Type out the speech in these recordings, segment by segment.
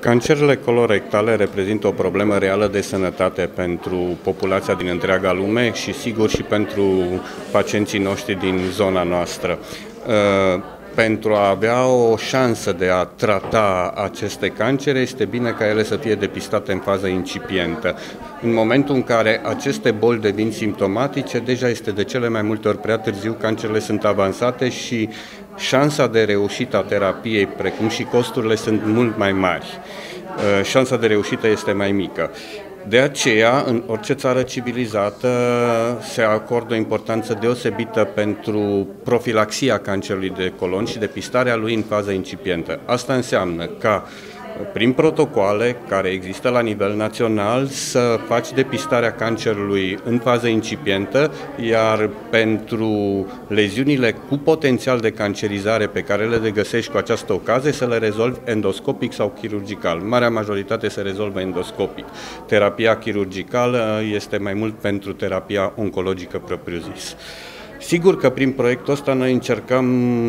Cancerele colorectale reprezintă o problemă reală de sănătate pentru populația din întreaga lume și sigur și pentru pacienții noștri din zona noastră. Uh, pentru a avea o șansă de a trata aceste cancere, este bine ca ele să fie depistate în fază incipientă. În momentul în care aceste boli devin simptomatice, deja este de cele mai multe ori prea târziu, cancerele sunt avansate și șansa de reușită a terapiei, precum și costurile, sunt mult mai mari. Uh, șansa de reușită este mai mică. De aceea, în orice țară civilizată se acordă o importanță deosebită pentru profilaxia cancerului de colon și depistarea lui în fază incipientă. Asta înseamnă ca prin protocoale care există la nivel național să faci depistarea cancerului în fază incipientă, iar pentru leziunile cu potențial de cancerizare pe care le găsești cu această ocazie să le rezolvi endoscopic sau chirurgical. Marea majoritate se rezolvă endoscopic. Terapia chirurgicală este mai mult pentru terapia oncologică propriu-zis. Sigur că prin proiectul ăsta noi încercăm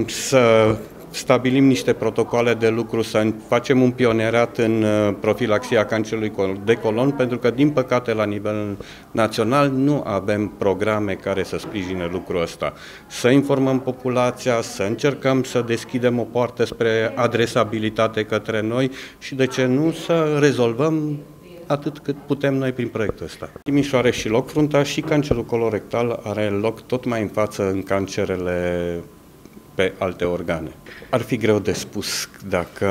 să stabilim niște protocoale de lucru, să facem un pionerat în uh, profilaxia cancerului de colon, pentru că, din păcate, la nivel național nu avem programe care să sprijine lucrul ăsta. Să informăm populația, să încercăm să deschidem o poartă spre adresabilitate către noi și, de ce nu, să rezolvăm atât cât putem noi prin proiectul ăsta. Timișoara și loc fruntaș și cancerul colorectal are loc tot mai în față în cancerele pe alte organe. Ar fi greu de spus dacă...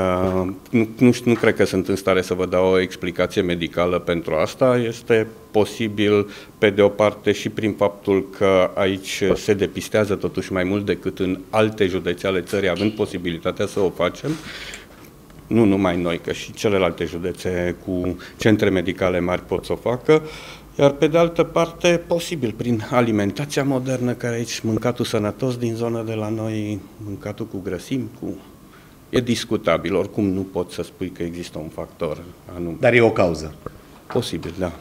Nu, nu, nu cred că sunt în stare să vă dau o explicație medicală pentru asta. Este posibil, pe de o parte, și prin faptul că aici se depistează totuși mai mult decât în alte județe ale țării, având posibilitatea să o facem, nu numai noi, că și celelalte județe cu centre medicale mari pot să o facă. Iar pe de altă parte, posibil, prin alimentația modernă, care aici, mâncatul sănătos din zona de la noi, mâncatul cu grăsimi, cu... E discutabil, oricum nu pot să spui că există un factor anume. Dar e o cauză. Posibil, da.